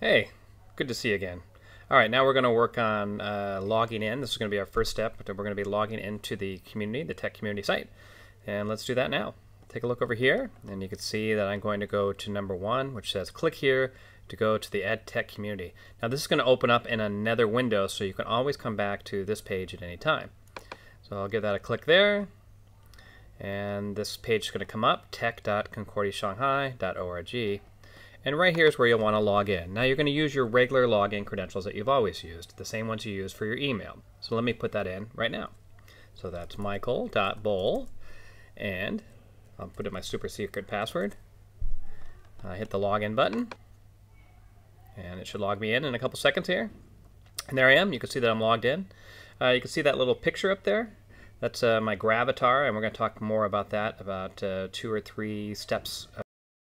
Hey, good to see you again. All right, now we're going to work on uh, logging in. This is going to be our first step. We're going to be logging into the community, the tech community site. And let's do that now. Take a look over here, and you can see that I'm going to go to number one, which says click here to go to the EdTech community. Now this is going to open up in another window, so you can always come back to this page at any time. So I'll give that a click there, and this page is going to come up, tech.concordiashanghai.org. And right here is where you'll want to log in. Now you're going to use your regular login credentials that you've always used, the same ones you use for your email. So let me put that in right now. So that's michael.boll, and I'll put in my super secret password. I hit the login button, and it should log me in in a couple seconds here. And there I am. You can see that I'm logged in. Uh, you can see that little picture up there. That's uh, my Gravatar, and we're going to talk more about that about uh, two or three steps